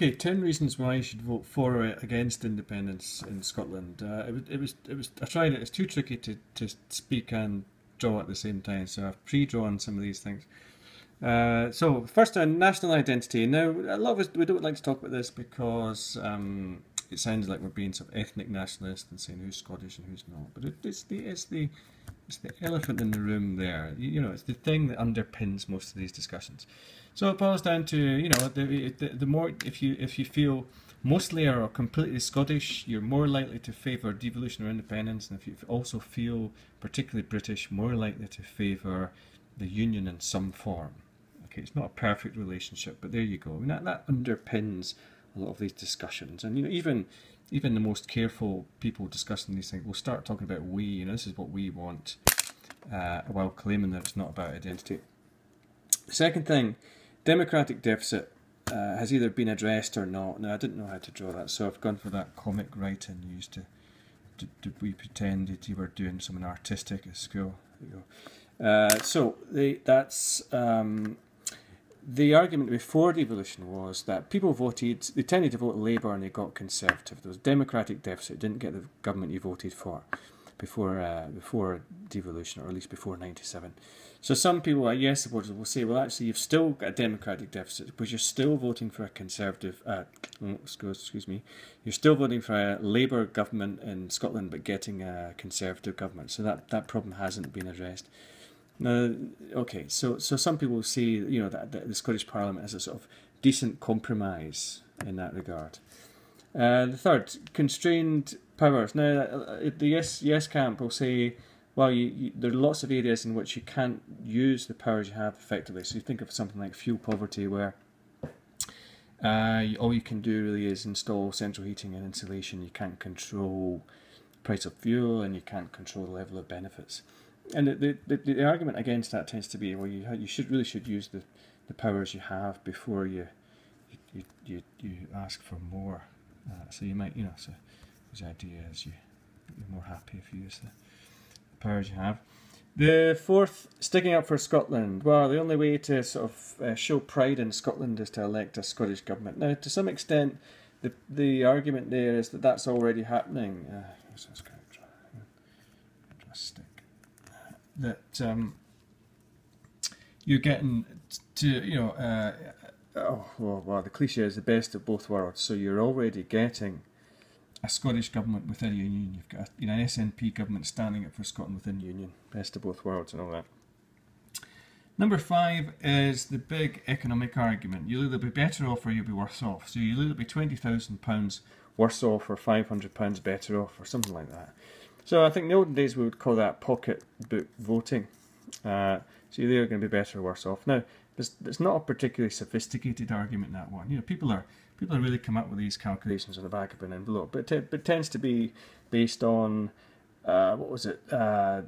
Okay, ten reasons why you should vote for or against independence in Scotland. Uh, it, was, it was, it was. I tried it. It's too tricky to, to speak and draw at the same time, so I've pre-drawn some of these things. Uh, so first, on national identity. Now, a lot of us we don't like to talk about this because um, it sounds like we're being sort of ethnic nationalist and saying who's Scottish and who's not. But it, it's the it's the it's the elephant in the room there. You, know, it's the thing that underpins most of these discussions. So it boils down to you know the, the, the more if you if you feel mostly or completely Scottish, you're more likely to favour devolution or independence, and if you also feel particularly British, more likely to favour the union in some form. Okay, it's not a perfect relationship, but there you go. Mean, that, that underpins a lot of these discussions, and you know even even the most careful people discussing these things will start talking about we. You know, this is what we want, uh, while claiming that it's not about identity. The second thing democratic deficit uh, has either been addressed or not. Now, I didn't know how to draw that, so I've gone for that comic writing used to. Did, did we pretend that you were doing something artistic at school? Uh, so the, that's um, the argument before devolution was that people voted, they tended to vote Labour and they got Conservative. There was democratic deficit, didn't get the government you voted for before uh, before devolution, or at least before '97. So some people, like yes supporters, will say, well, actually, you've still got a democratic deficit because you're still voting for a conservative. Uh, oh, excuse, excuse me, you're still voting for a Labour government in Scotland, but getting a conservative government. So that that problem hasn't been addressed. Now, okay, so so some people see, you know, that, that the Scottish Parliament is a sort of decent compromise in that regard. Uh, the third, constrained powers. Now, uh, the yes yes camp will say, well, you, you, there are lots of areas in which you can't use the powers you have effectively. So you think of something like fuel poverty, where uh, all you can do really is install central heating and insulation. You can't control price of fuel, and you can't control the level of benefits. And the, the, the, argument against that tends to be, well, you you should really should use the, the powers you have before you you, you, you ask for more. Uh, so you might, you know, so his idea is you, you're more happy if you use the, the powers you have. The fourth, sticking up for Scotland. Well, the only way to sort of uh, show pride in Scotland is to elect a Scottish government. Now, to some extent, the the argument there is that that's already happening. Uh, stick. That um, you're getting to, you know, uh, oh, well, well, the cliche is the best of both worlds. So you're already getting a Scottish government within a union. You've got you know, an SNP government standing up for Scotland within union. Best of both worlds and all that. Number five is the big economic argument. You'll either be better off or you'll be worse off. So you'll either be £20,000 worse off or £500 better off or something like that. So I think in the olden days we would call that pocket book voting. Uh, so you're either going to be better or worse off. Now, it's, not a particularly sophisticated argument, that one. You know, people are people are really come up with these calculations on the back of an envelope, but it, it tends to be based on uh, what was it? Uh,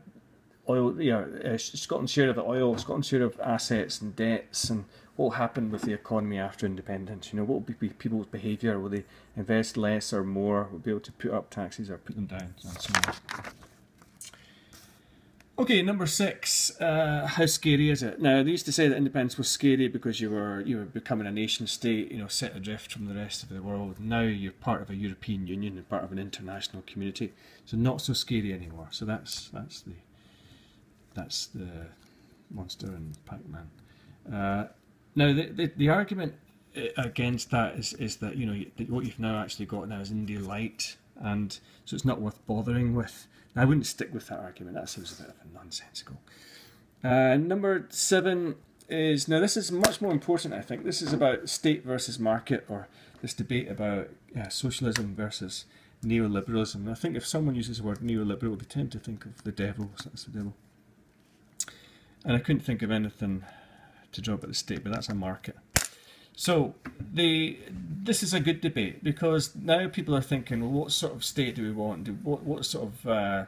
oil, you know, uh, Scotland's share of the oil, Scotland's share of assets and debts, and what will happen with the economy after independence. You know, what will be people's behaviour? Will they invest less or more? Will be able to put up taxes or put them down. Okay, number six. Uh, how scary is it? Now, they used to say that independence was scary because you were you were becoming a nation state, you know, set adrift from the rest of the world. Now you're part of a European Union and part of an international community, so not so scary anymore. So that's that's the that's the monster and Pac-Man. Uh, now, the, the, the argument uh, against that is is that you know what you've now actually got now is indie Light, and so it's not worth bothering with. I wouldn't stick with that argument. That seems a bit of a nonsensical. Uh, number seven is now this is much more important. I think this is about state versus market, or this debate about uh, socialism versus neoliberalism. And I think if someone uses the word neoliberal, they tend to think of the devil. So that's the devil. And I couldn't think of anything to draw about the state, but that's a market. So the this is a good debate because now people are thinking, well, what sort of state do we want? Do, what what sort of uh,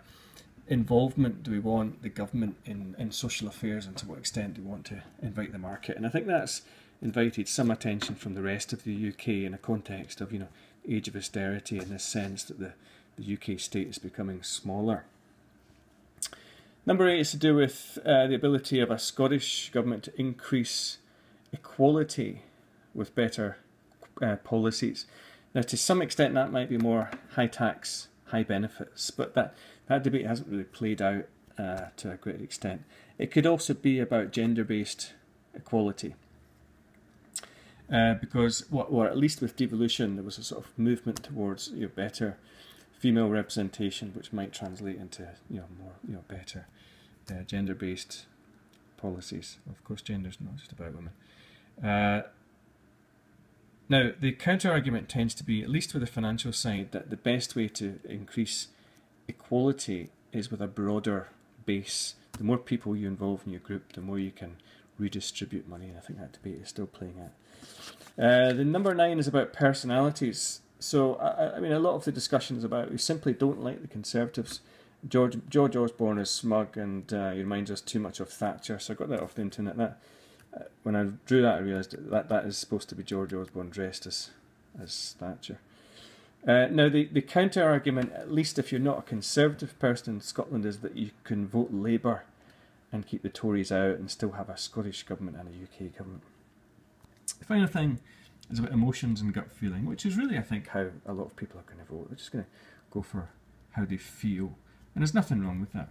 involvement do we want the government in, in social affairs, and to what extent do we want to invite the market? And I think that's invited some attention from the rest of the UK in a context of you know age of austerity in the sense that the, the UK state is becoming smaller. Number eight is to do with uh, the ability of a Scottish government to increase equality with better uh, policies. Now, to some extent, that might be more high tax, high benefits, but that, that debate hasn't really played out uh, to a great extent. It could also be about gender based equality. Uh, because, or at least with devolution, there was a sort of movement towards you know, better female representation, which might translate into you know more you know better uh, gender-based policies. Of course, gender is not just about women. Uh, now, the counter argument tends to be, at least with the financial side, that the best way to increase equality is with a broader base. The more people you involve in your group, the more you can redistribute money, and I think that debate is still playing out. Uh, the number nine is about personalities. So, I, I, mean, a lot of the discussions about we simply don't like the Conservatives. George George Osborne is smug and uh, he reminds us too much of Thatcher. So I got that off the internet. That uh, when I drew that, I realised that that is supposed to be George Osborne dressed as as Thatcher. Uh, now, the, the counter argument, at least if you're not a Conservative person in Scotland, is that you can vote Labour and keep the Tories out and still have a Scottish government and a UK government. The final thing is about emotions and gut feeling, which is really, I think, how a lot of people are going to vote. Oh, they're just going to go for how they feel. And there's nothing wrong with that.